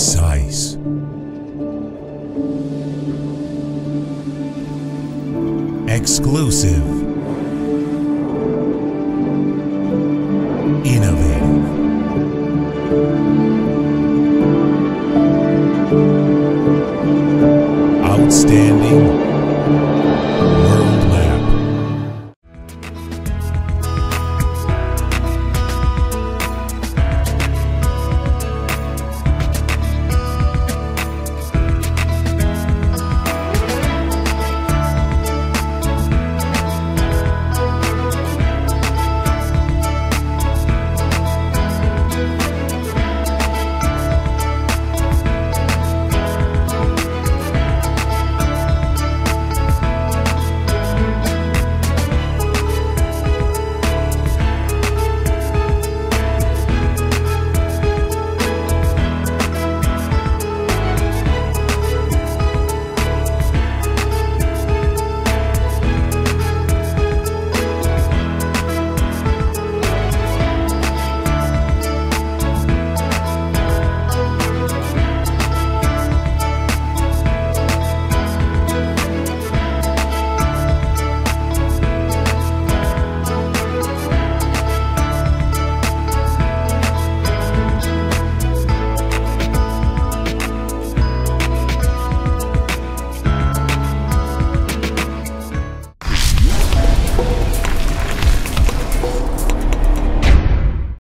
precise. Exclusive. Innovative. Outstanding.